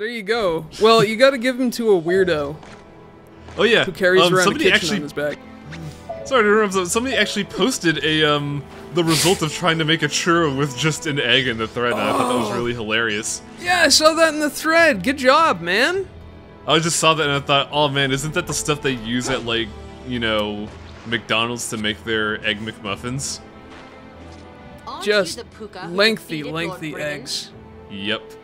There you go. Well, you got to give him to a weirdo Oh yeah. who carries um, around a somebody kitchen actually on his back. Sorry to interrupt. Somebody actually posted a um the result of trying to make a churro with just an egg in the thread. And I thought that was really hilarious. Yeah, I saw that in the thread. Good job, man. I just saw that and I thought, oh man, isn't that the stuff they use at like you know McDonald's to make their egg McMuffins? Aren't Just the puka who lengthy, lengthy eggs. Yep.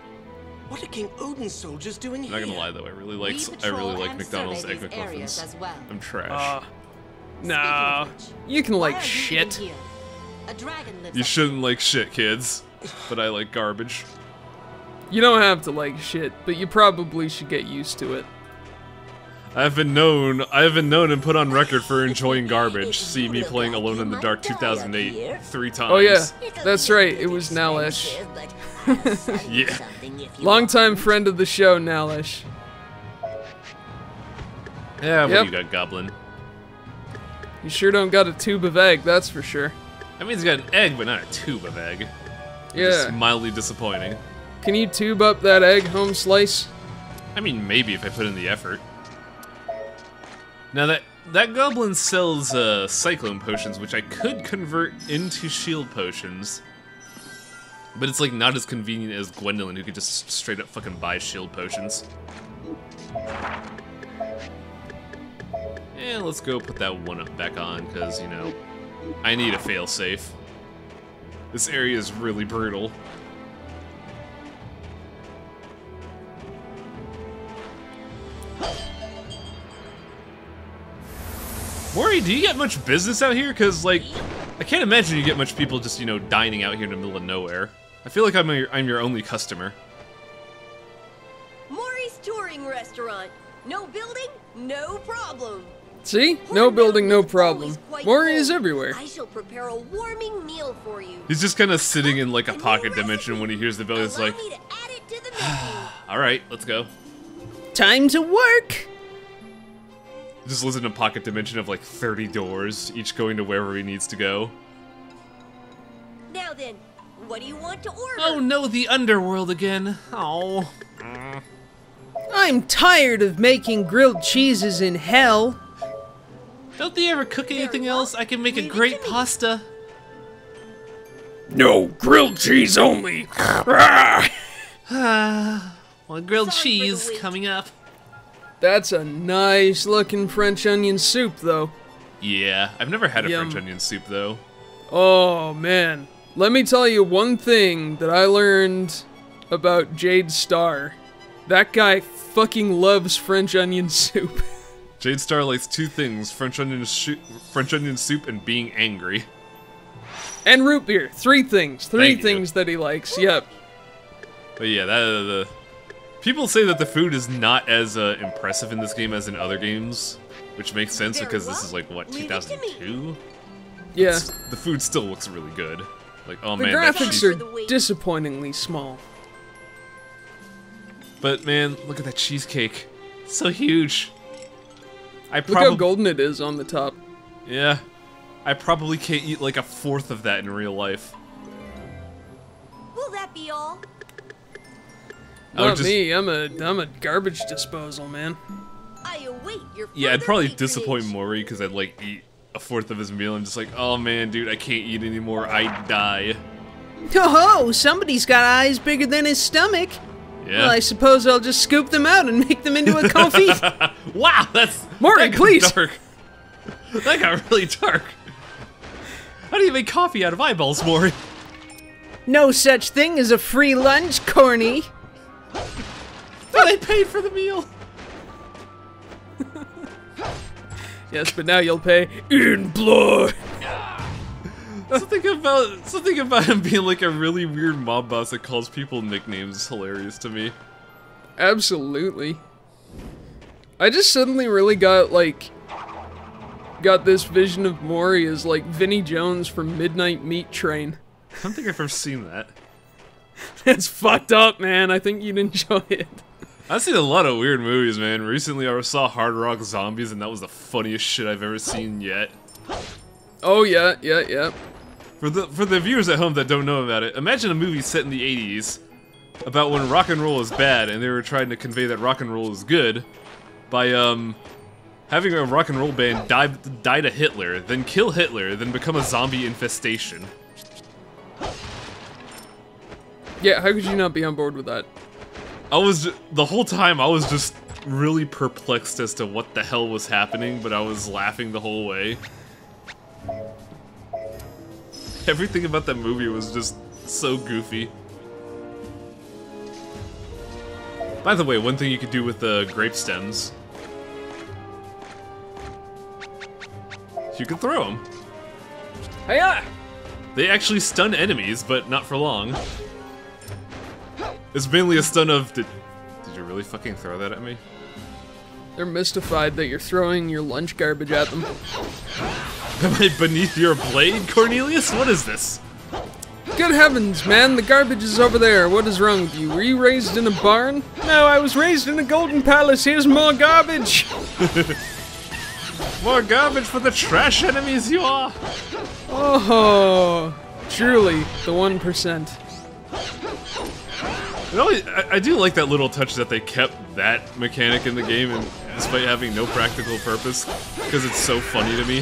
What are King Odin's soldiers doing I'm not gonna lie though, I really like I really like McDonald's egg McMuffins. as well. I'm trash. Uh, Speaking no. You can like shit. even here? A dragon lives you shouldn't like shit, kids. But I like garbage. You don't have to like shit, but you probably should get used to it. I've been known I have been known and put on record for enjoying garbage. See me playing Alone in the Dark 2008 three times. Oh yeah, that's right. It was Nalish. Yeah. Longtime friend of the show, Nalish. Yeah, what Yep. do you got, Goblin? You sure don't got a tube of egg, that's for sure. I mean, he's got an egg, but not a tube of egg. Just Yeah. mildly disappointing. Can you tube up that egg, home slice? I mean, maybe if I put in the effort. Now that that goblin sells uh, cyclone potions, which I could convert into shield potions, but it's like not as convenient as Gwendolyn, who could just straight up fucking buy shield potions. Yeah, let's go put that one up back on, because you know, I need a failsafe. This area is really brutal. Maury, do you get much business out here? Because, like, I can't imagine you get much people just, you know, dining out here in the middle of nowhere. I feel like I'm your, I'm your only customer. Maury's Touring Restaurant. No building, no problem. See? No building, no problem. always Maury is everywhere. I shall prepare a warming meal for you. He's just kind of sitting in, like, a pocket dimension when he hears the bell. He's like, me to add it to the menu. alright, let's go. Time to work! Just lives in a pocket dimension of, like, 30 doors, each going to wherever he needs to go. Now then, what do you want to order? Oh no, the underworld again. Oh. I'm tired of making grilled cheeses in hell. Don't they ever cook anything well. else? I can make a great to pasta. No, grilled cheese only. Ah, well, grilled Sorry cheese coming up. That's a nice looking French onion soup, though. Yeah, I've never had a Yum. French onion soup though. Oh man, let me tell you one thing that I learned about Jade Star. That guy fucking loves French onion soup. Jade Star likes two things: French onion shu- French onion soup and being angry. and root beer. Three things. Three Thank you. things that he likes. Yep. But yeah, that uh, the people say that the food is not as uh, impressive in this game as in other games, which makes sense because this is like what Leave it to me. 2002. Yeah. The food still looks really good. Like oh The man, graphics cheese- For the are disappointingly small. But man, look at that cheesecake. It's so huge. I Look how golden it is on the top. yeah, I probably can't eat like a fourth of that in real life. Will that be all? I would Not just- me. I'm a I'm a garbage disposal man. I await your Yeah, I'd probably patronage. disappoint Maury because I'd like eat a fourth of his meal and just like, oh man, dude, I can't eat anymore. I die. Oh, ho! somebody's got eyes bigger than his stomach. Yeah. Well, I suppose I'll just scoop them out and make them into a confit. wow, that's Maury, that please. Dark. That got really dark. How do you make coffee out of eyeballs, Maury? no such thing as a free lunch, corny. But I paid for the meal. Yes, but now you'll pay in blood. Something about something about him being like a really weird mob boss that calls people nicknames is hilarious to me. Absolutely. I just suddenly really got like got this vision of Maury as like Vinnie Jones from Midnight Meat Train. I don't think I've ever seen that. That's fucked up, man. I think you'd enjoy it. I've seen a lot of weird movies, man. Recently, I saw Hard Rock Zombies, and that was the funniest shit I've ever seen yet. Oh yeah, yeah, yeah. For the for the viewers at home that don't know about it, imagine a movie set in the 80s about when rock and roll is bad, and they were trying to convey that rock and roll is good by um having a rock and roll band die die to Hitler, then kill Hitler, then become a zombie infestation. Yeah, how could you not be on board with that? I was the whole time I was just really perplexed as to what the hell was happening, but I was laughing the whole way. Everything about that movie was just so goofy. By the way, one thing you could do with the grape stems, you could throw them. Hiya! They actually stun enemies, but not for long. It's mainly a stun of did, did you really fucking throw that at me? They're mystified that you're throwing your lunch garbage at them. Am I beneath your blade, Cornelius? What is this? Good heavens, man, the garbage is over there. What is wrong with you? Were you raised in a barn? No, I was raised in a golden palace. Here's more garbage. More garbage for the trash enemies you are! Oh, truly, the 1%. Know, I, I do like that little touch that they kept that mechanic in the game, and despite having no practical purpose, because it's so funny to me.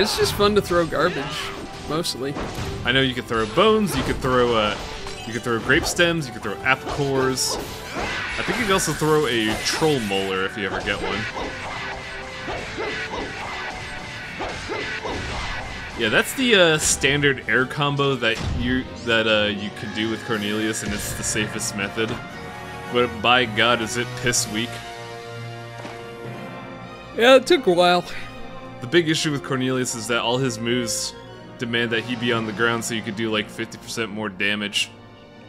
It's just fun to throw garbage, mostly. I know you could throw bones, you could throw uh, you could throw grape stems, you could throw apple cores. I think you can also throw a troll molar if you ever get one. Yeah, that's the uh, standard air combo that you that uh, you could do with Cornelius, and it's the safest method. But by God, is it piss weak? Yeah, it took a while. The big issue with Cornelius is that all his moves demand that he be on the ground so you could do like 50% more damage.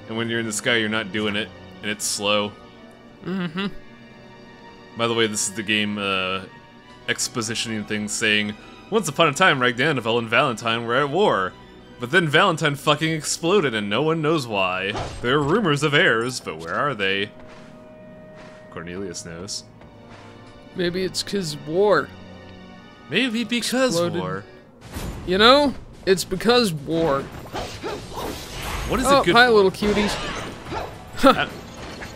And when you're in the sky, you're not doing it, and it's slow. Mm-hmm. By the way, this is the game uh, expositioning things saying, Once upon a time, Ragnanival and Valentine were at war. But then Valentine fucking exploded and no one knows why. There are rumors of heirs, but where are they? Cornelius knows. Maybe it's 'cause war. Maybe because Exploded. war. You know, it's because war. What is Oh, it good hi, for? little cuties. I,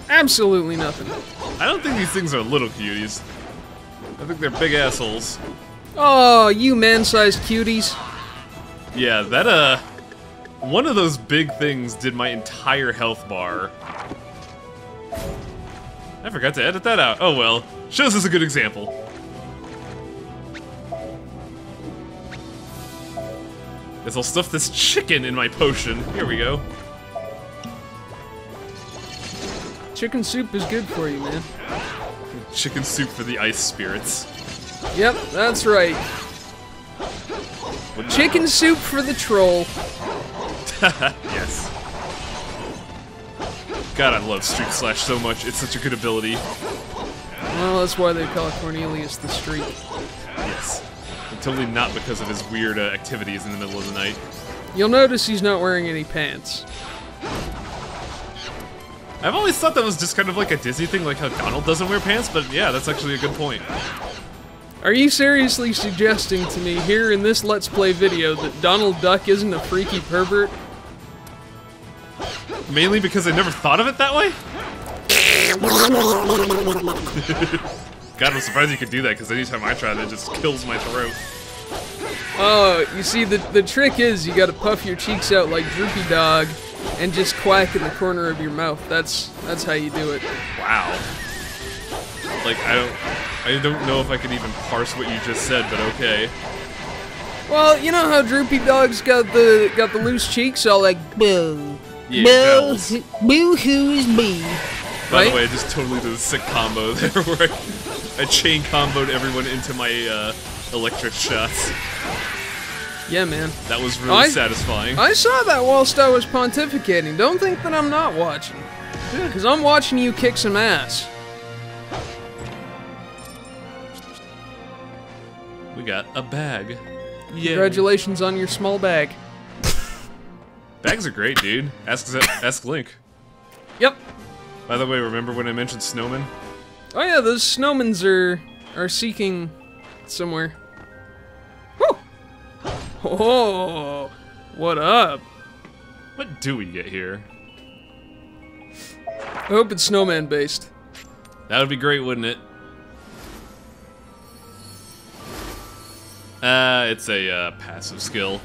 Absolutely nothing. I don't think these things are little cuties. I think they're big assholes. Oh, you man-sized cuties. Yeah, that, uh... One of those big things did my entire health bar. I forgot to edit that out. Oh well. Shows us a good example. Guess I'll stuff this chicken in my potion. Here we go. Chicken soup is good for you, man. Chicken soup for the ice spirits. Yep, that's right. Chicken soup for the troll. yes. God, I love Streak Slash so much. It's such a good ability. Well, that's why they call Cornelius the Streak. Yes. And totally not because of his weird uh, activities in the middle of the night. You'll notice he's not wearing any pants. I've always thought that was just kind of like a Disney thing, like how Donald doesn't wear pants, but yeah, that's actually a good point. Are you seriously suggesting to me here in this Let's Play video that Donald Duck isn't a freaky pervert? Mainly because I never thought of it that way? God, I'm surprised you could do that, because anytime I try that, it just kills my throat. Oh, you see, the, the trick is you gotta puff your cheeks out like Droopy Dog and just quack in the corner of your mouth. That's that's how you do it. Wow. Like, I don't... I don't know if I can even parse what you just said, but okay. Well, you know how Droopy Dog's got the got the loose cheeks, all like boo, Yeah, boo, boo hoo's me. By Right? the way, I just totally did a sick combo there where I, I chain comboed everyone into my uh, electric shots. Yeah, man. That was really I- satisfying. I saw that whilst I was pontificating. Don't think that I'm not watching. Because I'm watching you kick some ass. We got a bag. Yeah. Congratulations on your small bag. Bags are great, dude. Ask ask Link. Yep. By the way, remember when I mentioned snowmen? Oh yeah, those snowmans are are seeking somewhere. Whew. Oh, what up? What do we get here? I hope it's snowman based. That would be great, wouldn't it? Uh, it's a uh, passive skill.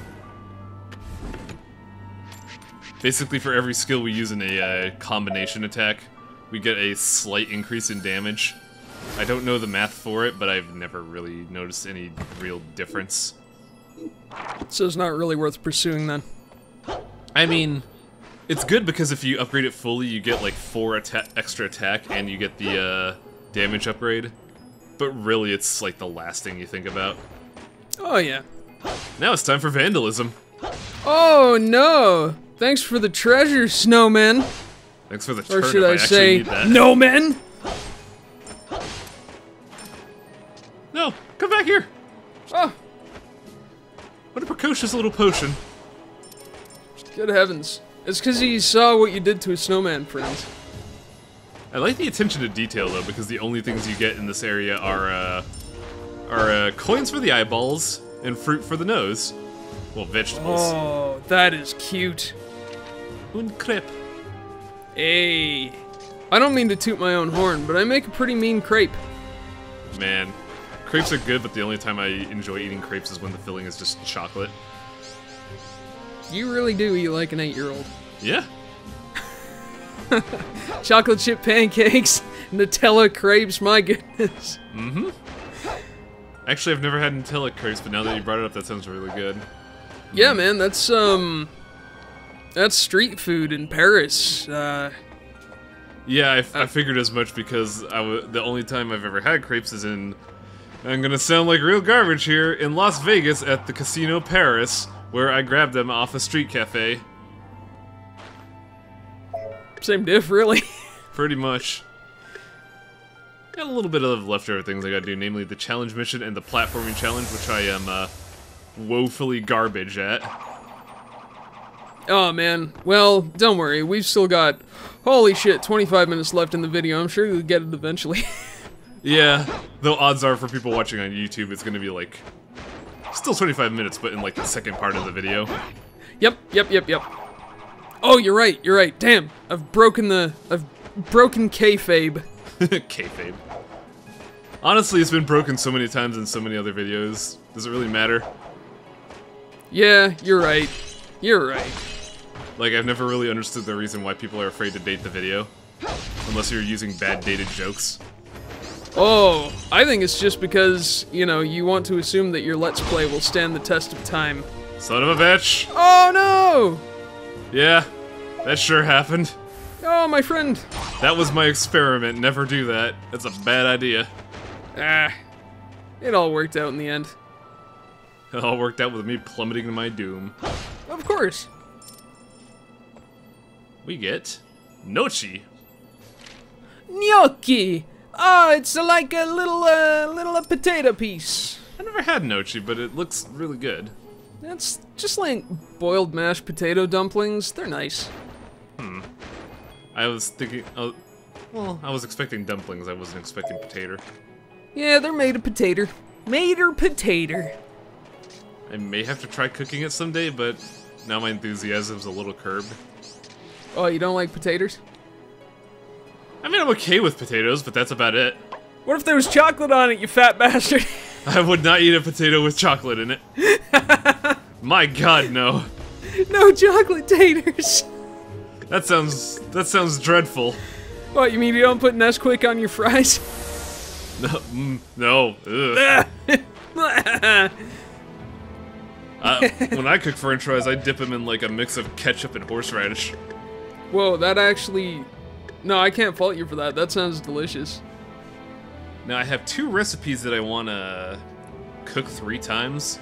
Basically, for every skill we use in a uh, combination attack, we get a slight increase in damage. I don't know the math for it, but I've never really noticed any real difference. So it's not really worth pursuing then. I mean, it's good because if you upgrade it fully, you get like four atta extra attack and you get the uh, damage upgrade. But really, it's like the last thing you think about. Oh yeah. Now it's time for vandalism. Oh no! Thanks for the treasure, snowman. Thanks for the Or turnip. should I, actually say, no men? No, come back here. Oh, What a precocious little potion. good heavens. It's because he saw what you did to his snowman friends. I like the attention to detail though, because the only things you get in this area are uh, are uh, coins for the eyeballs and fruit for the nose. Well, vegetables. Oh, that is cute. Un crepe. Hey. I don't mean to toot my own horn, but I make a pretty mean crepe. Man, crepes are good, but the only time I enjoy eating crepes is when the filling is just chocolate. You really do eat like an eight-year-old. Yeah. Chocolate chip pancakes, Nutella crepes, my goodness. Actually, I've never had Nutella crepes, but now that you brought it up, that sounds really good. Yeah, man, that's, um... That's street food in Paris. Uh, Yeah, I, f- I figured as much because I w- the only time I've ever had crepes is in. I'm gonna sound like real garbage here in Las Vegas at the Casino Paris, where I grabbed them off a street cafe. same diff, really. Pretty much. Got a little bit of leftover things I gotta do, namely the challenge mission and the platforming challenge, which I am uh, woefully garbage at. Oh man. Well, don't worry. We've still got holy shit, 25 minutes left in the video. I'm sure you'll get it eventually. Yeah, though odds are for people watching on YouTube, it's gonna be like still 25 minutes, but in like the second part of the video. yep, yep, yep, yep. Oh, you're right. You're right. Damn. I've broken the I've broken kayfabe. Kayfabe. Honestly, it's been broken so many times in so many other videos. Does it really matter? Yeah, you're right. You're right. Like, I've never really understood the reason why people are afraid to date the video. Unless you're using bad dated jokes. Oh, I think it's just because, you know, you want to assume that your Let's Play will stand the test of time. Son of a bitch! Oh no! Yeah, that sure happened. Oh, my friend. That was my experiment. Never do that. That's a bad idea. Ah. It all worked out in the end. It all worked out with me plummeting to my doom. Of course. We get Nochi. Gnocchi! Ah, it's like a little, uh, little uh, potato piece. I never had Nochi, but it looks really good. It's just like boiled mashed potato dumplings. They're nice. Hmm. I was thinking, uh, well, I was expecting dumplings. I wasn't expecting potato. Yeah, they're made of potato. Made or potato. I may have to try cooking it someday, but now my enthusiasm's a little curbed. Oh, you don't like potatoes? I mean, I'm okay with potatoes, but that's about it. What if there was chocolate on it, you fat bastard? I would not eat a potato with chocolate in it. my god, no. no chocolate taters. That sounds that sounds dreadful. What, you mean you don't put Nesquik on your fries? No, mm, no. Uh, when I cook French fries, I dip them in like a mix of ketchup and horseradish. Whoa, that actually... No, I can't fault you for that. That sounds delicious. Now I have two recipes that I want to cook three times.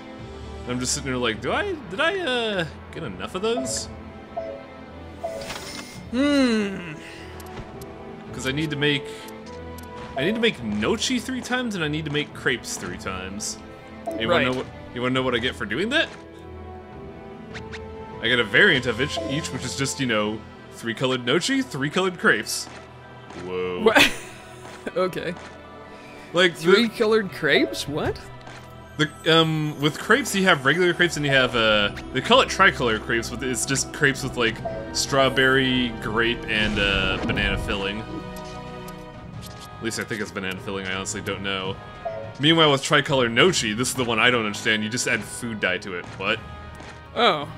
I'm just sitting there like, do I did I uh, get enough of those? Hmm. Because I need to make I need to make nochi three times and I need to make crepes three times. You Right. wanna know what you wanna know what I get for doing that? I get a variant of each, each which is just, you know, three colored nochi, three colored crepes. Whoa. okay. Like the- Three colored crepes? What? The, um, with crepes, you have regular crepes and you have, uh, they call it tricolor crepes, but it's just crepes with, like, strawberry, grape, and, uh, banana filling. At least I think it's banana filling, I honestly don't know. Meanwhile, with tricolor nochi, this is the one I don't understand, you just add food dye to it. What? Oh.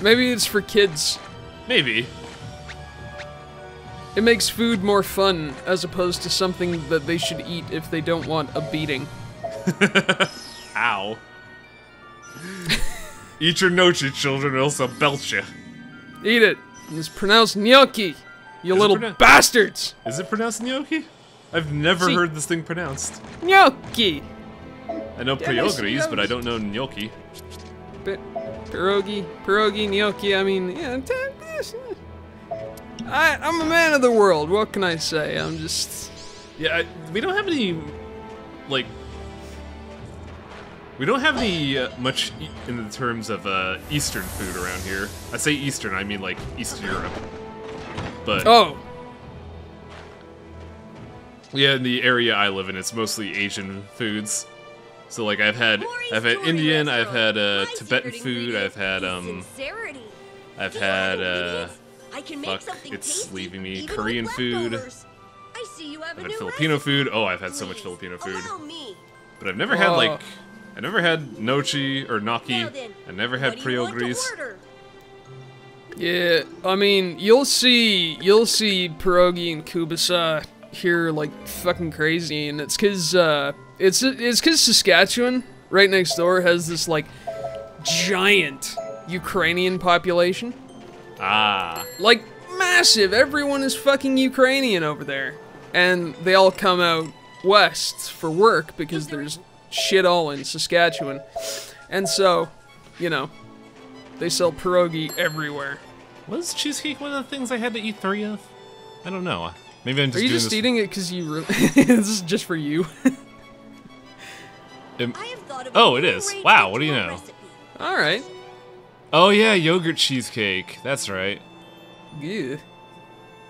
Maybe it's for kids. Maybe. It makes food more fun as opposed to something that they should eat if they don't want a beating. Ow. Eat your nochi, children, or else I'll belt you. Eat it. It's pronounced gnocchi. You Is little bastards. Is it pronounced gnocchi? I've never heard this thing pronounced. Gnocchi. I know priogris, but I don't know gnocchi. Pi- Pierogi, pierogi, gnocchi. I mean, yeah. I, I'm a man of the world. What can I say? I'm just. Yeah, I, we don't have any, like, we don't have any uh, much e- in the terms of uh, Eastern food around here. I say Eastern, I mean like East Europe. But Oh, yeah, in the area I live in, it's mostly Asian foods. So like I've had, I've had Indian, I've had uh, Tibetan food, I've had um, Sincerity. I've You know what I had uh. I can make fuck, something it's tasty, leaving me. Korean food. I see you have I've a had new Filipino recipe. food. Oh, I've had so much Filipino food. But I've never had Oh. like, I never had nochi or gnocchi. Now then, I never had what do you want to priogris. order? yeah. I mean, you'll see. You'll see pierogi and kubasa here like fucking crazy, and it's cause uh, it's it's cause Saskatchewan right next door has this like giant Ukrainian population. Ah. like massive. Everyone is fucking Ukrainian over there, and they all come out west for work because there's shit all in Saskatchewan, and so, you know, they sell pierogi everywhere. Was cheesecake one of the things I had to eat three of? I don't know. Maybe I'm just Are you doing just this. eating it because you? Re- this is just for you. Im- I have thought of Oh, it is. Wow, what do you know? recipe. all right. oh yeah, yogurt cheesecake. That's right. Yeah.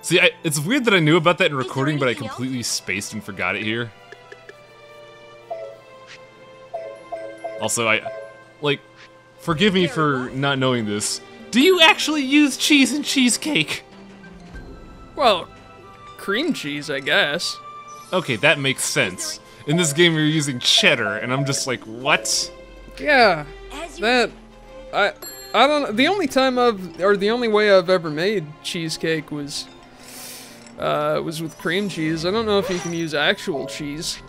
See, I, it's weird that I knew about that in recording, but I anything else? completely spaced and forgot it here. Also, I like forgive me for not knowing this. Do you actually use cheese in cheesecake? Well, cream cheese, I guess. Okay, that makes sense. In this game, you're using cheddar, and I'm just like, what? Yeah. That I I don't the only time I've or the only way I've ever made cheesecake was uh was with cream cheese. I don't know if you can use actual cheese.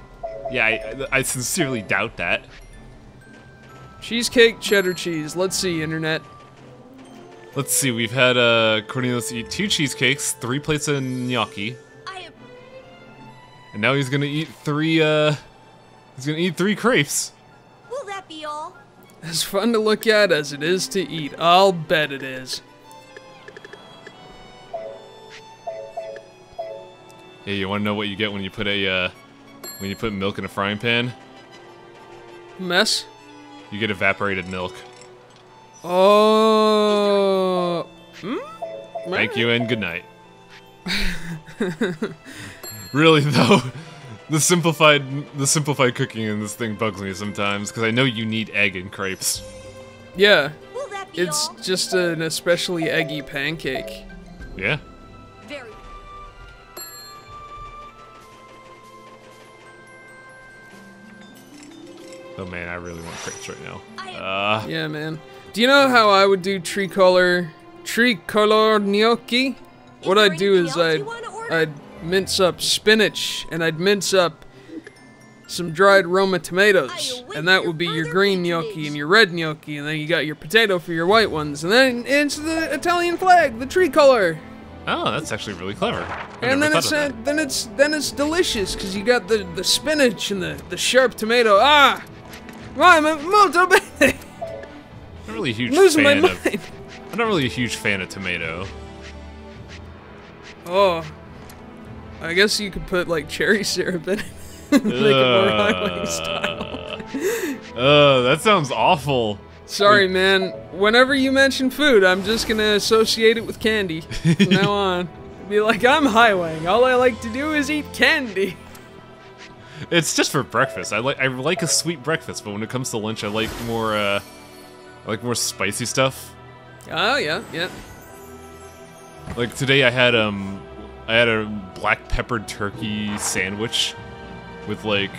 Yeah, I, I sincerely doubt that. Cheesecake cheddar cheese. Let's see internet. Let's see, we've had uh, Cornelius eat two cheesecakes, three plates of gnocchi, I have and now he's gonna eat three, uh, he's gonna eat three crepes. Will that be all? As fun to look at as it is to eat. I'll bet it is. Hey, you wanna know what you get when you put a, uh, when you put milk in a frying pan? Mess. You get evaporated milk. Oh. Hmm? Thank you and good night. really though, the simplified, the simplified cooking in this thing bugs me sometimes, because I know you need egg and crepes. Yeah. Will that be It's all? just an especially eggy pancake. Yeah? Very. Oh man, I really want crepes right now. Uh, Yeah, man. Do you know how I would do tricolor tricolor gnocchi? what I'd do is I'd you wanna order? I'd mince up spinach and I'd mince up some dried Roma tomatoes, and that would be your green gnocchi and your red gnocchi, and then you got your potato for your white ones, and then it's the Italian flag, the tricolor. oh, that's actually really clever. I And then it's of uh, then it's then it's delicious because you got the the spinach and the the sharp tomato. Ah, why molto bene. I'm not really huge Losing my fan mind. of. I'm not really a huge fan of tomato. Oh, I guess you could put like cherry syrup in it. Make it more highway style. Uh, that sounds awful. Sorry, man. Whenever you mention food, I'm just gonna associate it with candy from now on. Be like, I'm highwaying. All I like to do is eat candy. It's just for breakfast. I like I like a sweet breakfast, but when it comes to lunch, I like more uh, I like more spicy stuff. Oh yeah, yeah. Like today, I had um, I had a black peppered turkey sandwich with like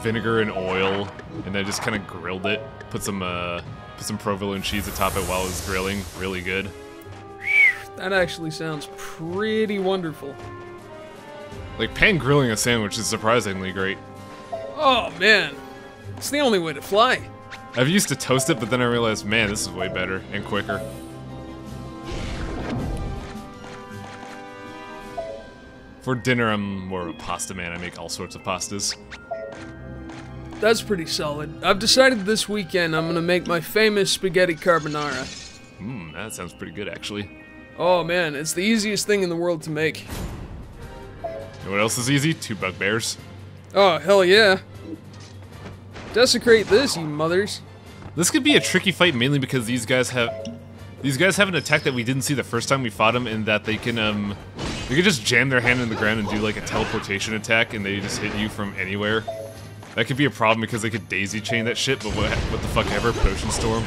vinegar and oil, and I just kind of grilled it. Put some uh, put some provolone cheese atop it while it was grilling. Really good. That actually sounds pretty wonderful. Like pan grilling a sandwich is surprisingly great. Oh man, it's the only way to fly. I've used to toast it, but then I realized, man, this is way better and quicker. For dinner, I'm more of a pasta man. I make all sorts of pastas. That's pretty solid. I've decided this weekend I'm gonna make my famous spaghetti carbonara. Mmm, that sounds pretty good, actually. Oh man, it's the easiest thing in the world to make. You know what else is easy? Two bugbears. Oh hell yeah. Desecrate this, you mothers. This could be a tricky fight mainly because these guys have these guys have an attack that we didn't see the first time we fought them, in that they can um they can just jam their hand in the ground and do like a teleportation attack, and they just hit you from anywhere. That could be a problem because they could daisy chain that shit, but what, what the fuck ever, Potion Storm.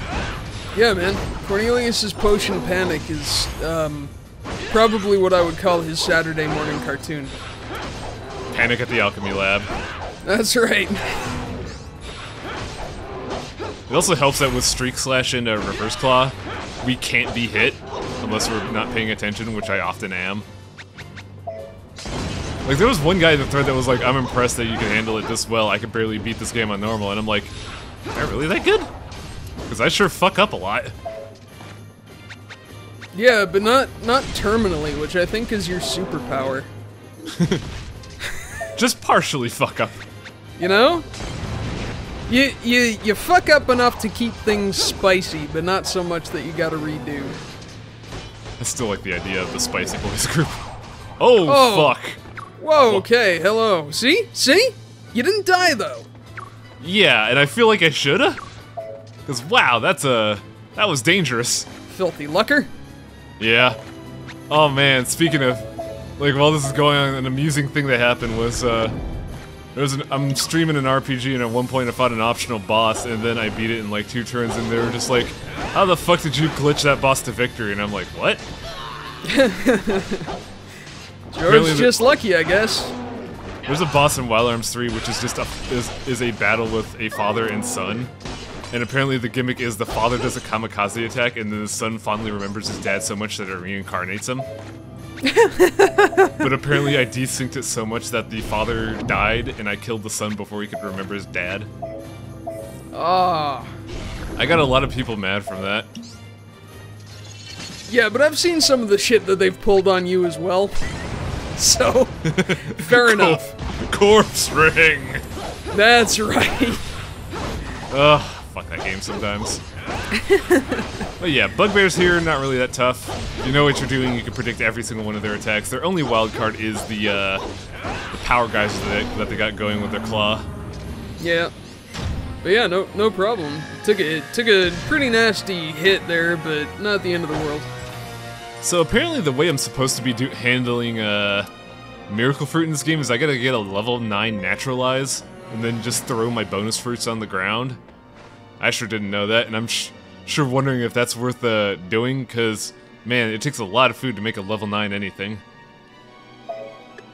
Yeah, man. Cornelius's potion panic is um, probably what I would call his Saturday morning cartoon. Panic at the Alchemy Lab. That's right. It also helps that with Streak Slash and uh, Reverse Claw, we can't be hit unless we're not paying attention, which I often am. Like, there was one guy in the thread that was like, I'm impressed that you can handle it this well. I could barely beat this game on normal. And I'm like, am I really that good? Because I sure fuck up a lot. Yeah, but not not terminally, which I think is your superpower. Just partially fuck up. You know? You you you fuck up enough to keep things spicy, but not so much that you gotta redo. I still like the idea of the Spicy Boys group. Oh, Oh. fuck. Whoa, okay, hello. See? See? You didn't die though. Yeah, and I feel like I shoulda. Because, wow, that's a... That was dangerous. Filthy lucker. Yeah. Oh man, speaking of, like while this is going on, an amusing thing that happened was, uh, there was an, I'm streaming an RPG and at one point I fought an optional boss and then I beat it in like two turns and they were just like, how the fuck did you glitch that boss to victory? And I'm like, what? George's just lucky, I guess. There's a boss in Wild Arms 3 which is just a, is, is a battle with a father and son. And apparently the gimmick is the father does a kamikaze attack and then the son fondly remembers his dad so much that it reincarnates him. but apparently I desynced it so much that the father died and I killed the son before he could remember his dad. Ah. I got a lot of people mad from that. Yeah, but I've seen some of the shit that they've pulled on you as well. So, fair enough. Corpse ring! That's right. Ugh, fuck that game sometimes. But yeah, Bugbear's here, not really that tough. You know what you're doing, you can predict every single one of their attacks. Their only wild card is the, uh, the power guys that they, that they got going with their claw. Yeah. But yeah, no no problem. Took a took a pretty nasty hit there, but not the end of the world. So apparently the way I'm supposed to be do- handling uh, Miracle Fruit in this game is I gotta get a level 9 Naturalize, and then just throw my bonus fruits on the ground. I sure didn't know that, and I'm sh- sure wondering if that's worth uh, doing, because, man, it takes a lot of food to make a level 9 anything.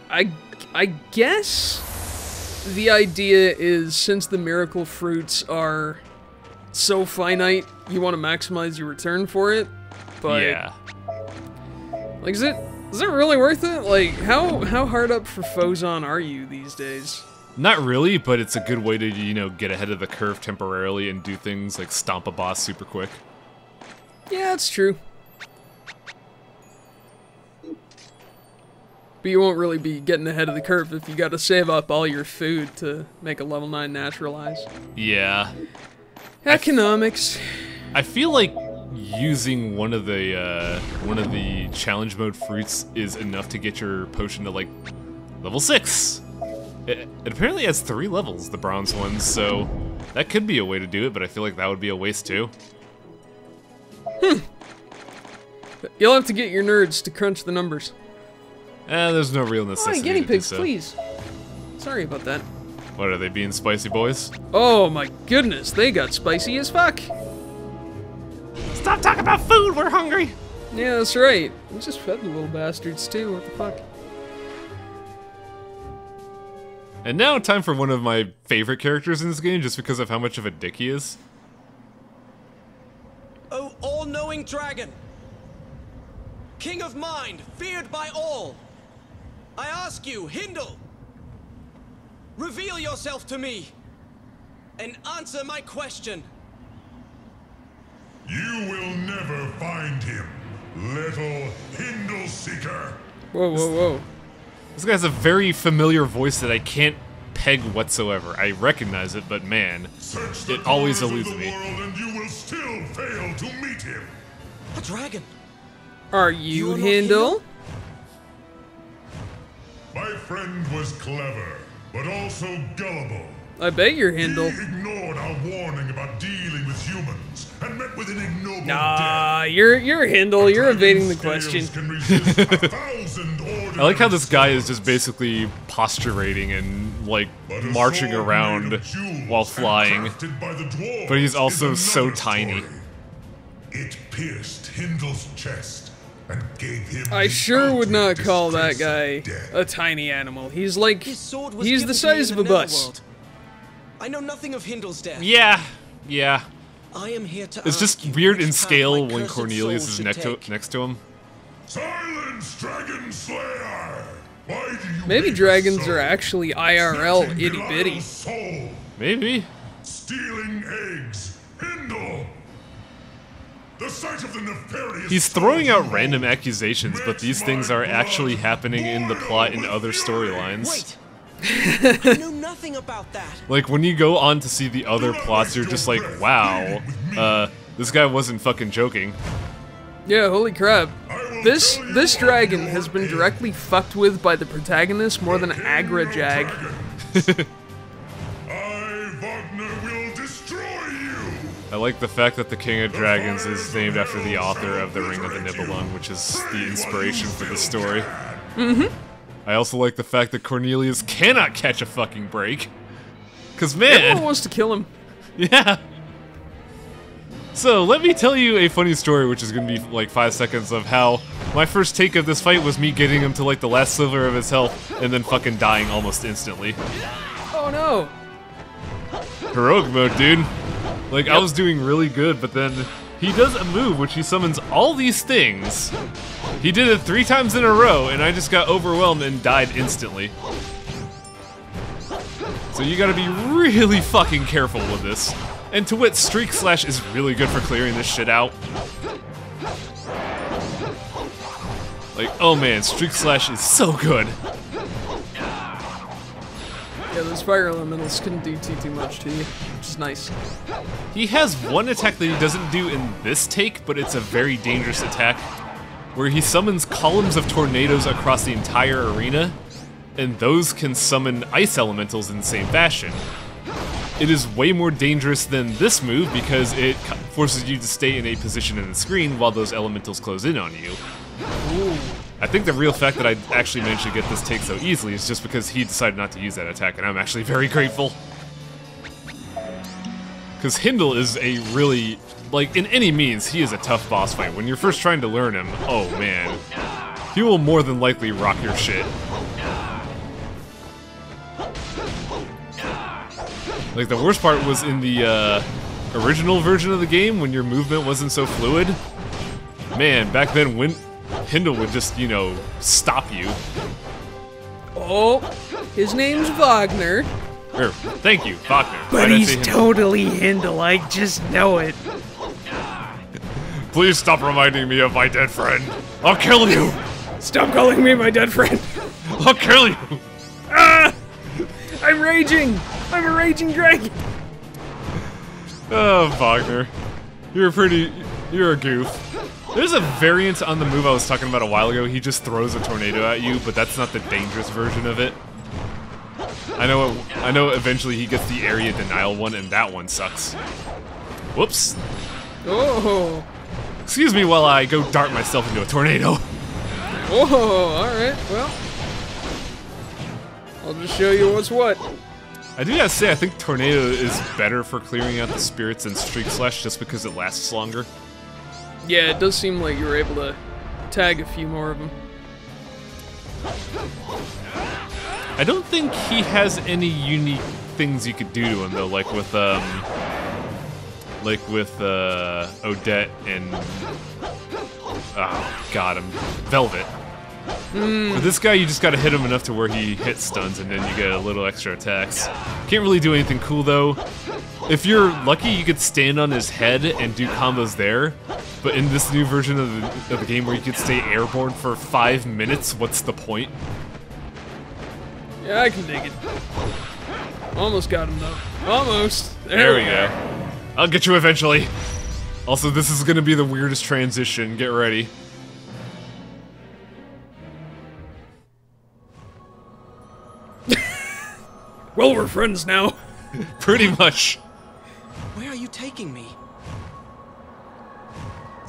I I guess the idea is since the miracle fruits are so finite, you want to maximize your return for it. But yeah. like is it is it really worth it? Like how how hard up for Phozon are you these days? Not really, but it's a good way to, you know, get ahead of the curve temporarily and do things like stomp a boss super quick. Yeah, it's true. But you won't really be getting ahead of the curve if you got to save up all your food to make a level 9 naturalize. Yeah. Economics. I feel like using one of the uh, one of the challenge mode fruits is enough to get your potion to like level six. It, it apparently has three levels, the bronze ones, so that could be a way to do it. But I feel like that would be a waste too. Hmm. You'll have to get your nerds to crunch the numbers. Eh, there's no real Oh, necessity. guinea to do pigs, so. please. Sorry about that. What are they being spicy boys? Oh my goodness, they got spicy as fuck. Stop talking about food. We're hungry. Yeah, that's right. We just fed the little bastards too. What the fuck? And now time for one of my favorite characters in this game, just because of how much of a dick he is. Oh, all-knowing dragon! King of mind, feared by all! I ask you, Hindel! Reveal yourself to me! And answer my question! You will never find him, little Hindel Seeker. Whoa, whoa, whoa. This guy has a very familiar voice that I can't peg whatsoever. I recognize it, but man, It always eludes me. and you will still fail to meet him. A dragon! Are you You Hindel? My friend was clever, but also gullible. I bet you're He ignored our warning about dealing with humans and met with an ignoble Nah, death. you're you're Hindel. You're evading the Dragon's question. scales Can resist a thousand I like how this guy is just basically posturating and like marching around made of jewels while flying. crafted by the dwarves But he's also so tiny. It pierced Hindel's chest and gave him. I sure would not call that guy a tiny animal. He's like His sword was he's the size of a the bus. I know nothing of Hindel's death. Yeah, yeah. I am here to It's just weird in scale when Cornelius is next to next to him. Silence, Dragon Slayer! Why do you Maybe dragons are actually IRL itty bitty. Maybe. stealing eggs, Hindel. The sight of the nefarious He's throwing out random accusations, but these things are actually happening in the plot in other storylines. Wait! I know nothing about that. Like when you go on to see the other plots, you're just like, wow, uh, this guy wasn't fucking joking. Yeah, holy crap. I will This this dragon has been directly fucked with by the protagonist more than Agrajag. I, Wagner, will destroy you. I like the fact that the King of Dragons is named after the author of The Ring of the Nibelung, which is the inspiration for the story. Mm-hmm. I also like the fact that Cornelius cannot catch a fucking break. Cause man, Everyone man, wants to kill him. yeah. So let me tell you a funny story, which is gonna be like five seconds of how my first take of this fight was me getting him to like the last sliver of his health and then fucking dying almost instantly. Oh no. Heroic mode, dude. Like, I was doing really good, but then he does a move which he summons all these things. He did it three times in a row, and I just got overwhelmed and died instantly. So you gotta be really fucking careful with this. And to wit, Streak Slash is really good for clearing this shit out. Like, oh man, Streak Slash is so good. Yeah, those fire elementals couldn't do too too much to you, which is nice. He has one attack that he doesn't do in this take, but it's a very dangerous attack, where he summons columns of tornadoes across the entire arena, and those can summon ice elementals in the same fashion. It is way more dangerous than this move because it forces you to stay in a position in the screen while those elementals close in on you. I think the real fact that I actually managed to get this take so easily is just because he decided not to use that attack, and I'm actually very grateful. Because Hindel is a really, like, in any means, he is a tough boss fight. When you're first trying to learn him, oh man, he will more than likely rock your shit. Like, the worst part was in the uh, original version of the game when your movement wasn't so fluid. Man, back then, when Hindel would just, you know, stop you. Oh, his name's Wagner, Er, thank you, Wagner. But Why'd he's totally Hindel, I just know it. Please stop reminding me of my dead friend. I'll kill you. Stop calling me my dead friend. I'll kill you. Ah! I'm raging. I'm a raging dragon. Oh, Wagner. You're pretty. You're a goof. There's a variant on the move I was talking about a while ago. He just throws a tornado at you, but that's not the dangerous version of it. I know. It, I know. Eventually, he gets the area denial one, and that one sucks. Whoops. Oh, Excuse me while I go dart myself into a tornado. oh, all right. Well, I'll just show you what's what. I do gotta say, I think Tornado is better for clearing out the spirits than Streak Slash just because it lasts longer. Yeah, it does seem like you were able to tag a few more of them. I don't think he has any unique things you could do to him though, like with um, like with uh, Odette and oh god, I'm Velvet. Mm. For this guy, you just gotta hit him enough to where he hits stuns, and then you get a little extra attacks. Can't really do anything cool though. If you're lucky, you could stand on his head and do combos there. But in this new version of the, of the game where you could stay airborne for five minutes, what's the point? Yeah, I can dig it. Almost got him though. Almost. There we go. I'll get you eventually. Also, this is gonna be the weirdest transition. Get ready. Well, we're friends now. Pretty much. Where are you taking me?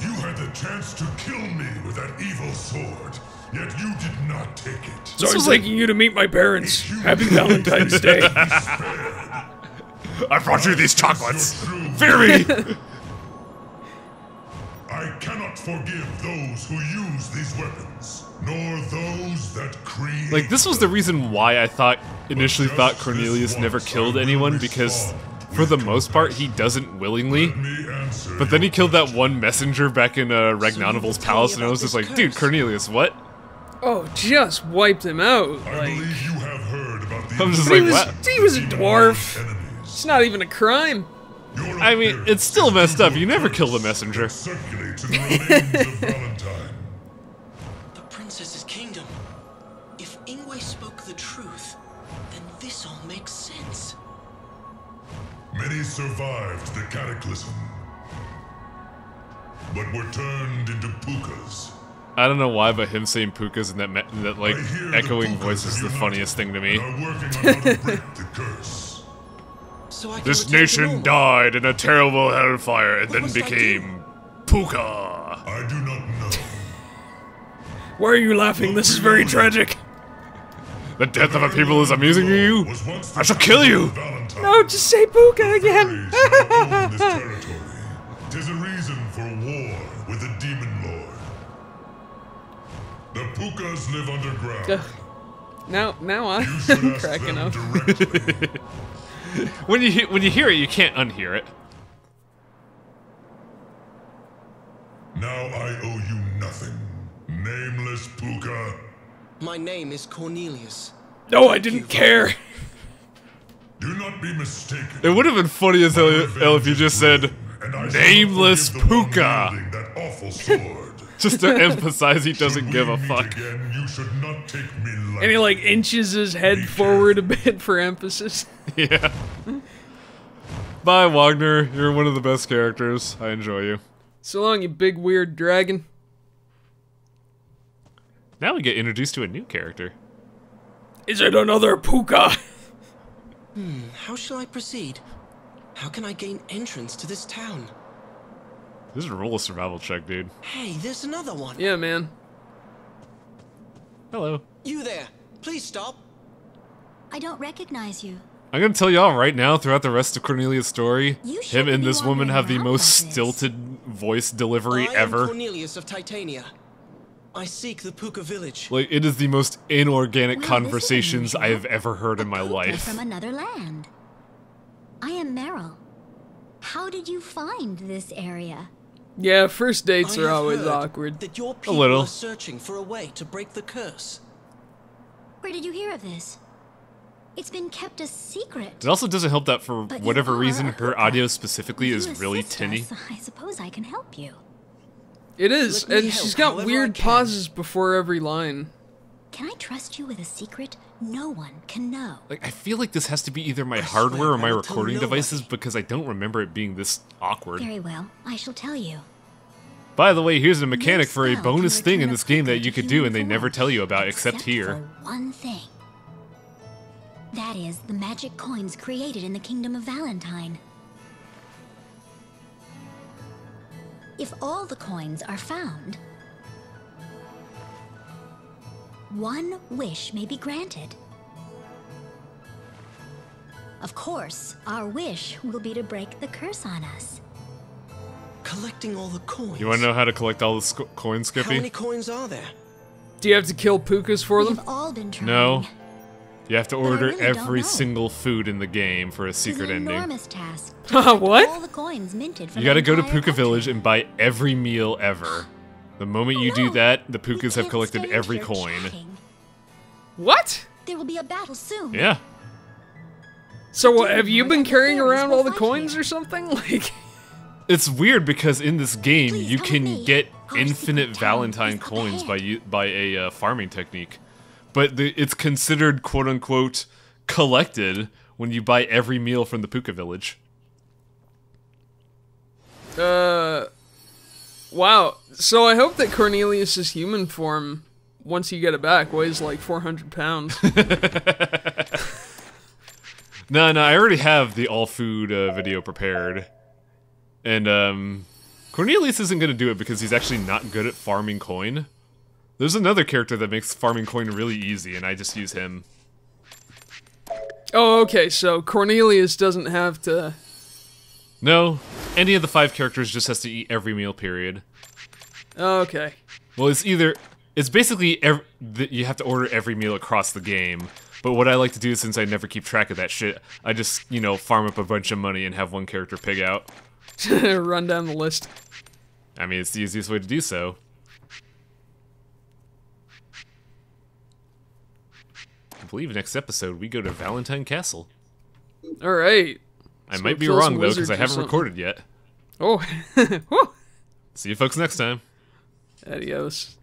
You had the chance to kill me with that evil sword, yet you did not take it. So I'm was like- taking you to meet my parents. Happy Valentine's Day. I brought you these chocolates. Fear me. I cannot forgive those who use these weapons, nor those that create. like this was the reason why I thought initially thought Cornelius never killed anyone because for the most part he doesn't willingly. But then he your killed that one messenger back in uh, Ragnanival's tell me palace, and I was just this like, dude. Cornelius, what? Oh, just wiped him out. I believe you have heard about the I'm just he like, was, what? he was a dwarf. It's not even a crime. Your I mean, it's still messed up. You never kill the messenger. that Circulates in the remains of Valentine. The princess's kingdom. If Ingway spoke the truth, then this all makes sense. Many survived the cataclysm, but were turned into pukas. I don't know why, but him saying pukas and that that like I hear the echoing voice is the funniest thing to me. So I can This return to nation died in a terrible hellfire and What then must I became puka. I do not know. Why are you laughing? This is very tragic. The death of a people is amusing to you. I shall kill you. capital of Valentine. No, just say Puka again. Praise shall own this territory. Tis a reason for war with the demon lord. The Pukas live underground. Ugh. Now, now I'm cracking up. directly. When you when you hear it, you can't unhear it. now I owe you nothing. Nameless Puka. My name is Cornelius. No, I didn't care. Do not be mistaken. It would have been funny as hell hell if you just said And I shall nameless not forgive the one Puka. Wielding That awful sword. just to emphasize he doesn't give a fuck. Again, you should not take me. And he like inches his head Be forward a bit for emphasis. Yeah. Bye, Wagner. You're one of the best characters. I enjoy you. So long, you big weird dragon. Now we get introduced to a new character. Is it another Puka? Hmm, How shall I proceed? How can I gain entrance to this town? This is a roll a survival check, dude. Hey, there's another one. Yeah, man. Hello. You there. Please stop. I don't recognize you. I'm gonna tell y'all right now, throughout the rest of Cornelius' story, him and this woman have the most like stilted voice delivery I am ever. Cornelius of Titania. I seek the Puka village. Like, it is the most inorganic Well, conversations I have ever heard in my Puka life. From another land. I am Meryl. How did you find this area? Yeah, first dates I are always heard awkward. That your people little. are searching for a way to break the curse. Where did you hear of this? It's been kept a secret. It also doesn't help that for But whatever reason, her audio specifically You is really tinny. us, I suppose I can help you. It is, Let and she's got weird pauses before every line. Can I trust you with a secret no one can know? Like, I feel like this has to be either my I hardware or my recording devices because I don't remember it being this awkward. Very well, I shall tell you. By the way, here's a mechanic for a bonus thing in this game that you could do and they never tell you about except except here. One thing. That is the magic coins created in the Kingdom of Valentine. If all the coins are found, one wish may be granted. Of course, our wish will be to break the curse on us. Collecting all the coins. You want to know how to collect all the sc- coins, How many coins are there? Do you have to kill pukas for them? We've all been trying. No. You have to order really every single food in the game for a secret an ending. enormous task. what? All the coins minted from You gotta go to Puka country. Village and buy every meal ever. The moment you do that, the We Pukas have collected every coin. chatting. What? There will be a battle soon. Yeah. So what, have you been carrying around all the coins here. or something? Like, It's weird because in this game Please you can me. get Our infinite Valentine coins by ahead. u- by a uh, farming technique, but the, it's considered quote unquote collected when you buy every meal from the Puka Village. uh, wow. So I hope that Cornelius's human form, once you get it back, weighs like 400 pounds. No, no, I already have the all food uh, video prepared, and um, Cornelius isn't gonna do it because he's actually not good at farming coin. There's another character that makes farming coin really easy, and I just use him. oh, okay. So Cornelius doesn't have to. No, any of the five characters just has to eat every meal. Period. Okay. Well, it's either it's basically ev- th- you have to order every meal across the game. But what I like to do, since I never keep track of that shit, I just you know farm up a bunch of money and have one character pig out. Run down the list. I mean, it's the easiest way to do so. I believe next episode we go to Valentine Castle. All right. I So might be wrong though because I haven't something. recorded yet. Oh. See you folks next time. Adios.